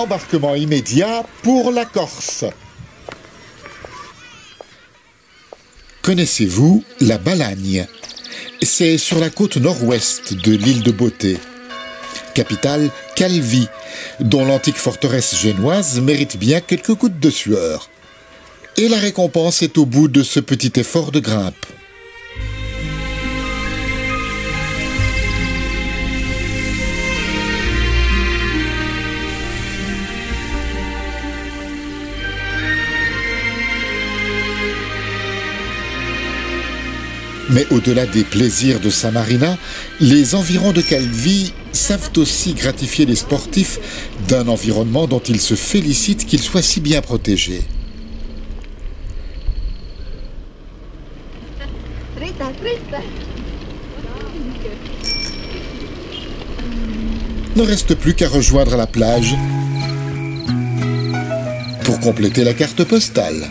embarquement immédiat pour la Corse. Connaissez-vous la Balagne? C'est sur la côte nord-ouest de l'île de Beauté. Capitale Calvi, dont l'antique forteresse génoise mérite bien quelques gouttes de sueur. Et la récompense est au bout de ce petit effort de grimpe. Mais au-delà des plaisirs de Samarina, les environs de Calvi savent aussi gratifier les sportifs d'un environnement dont ils se félicitent qu'il soit si bien protégé. Ne reste plus qu'à rejoindre la plage pour compléter la carte postale.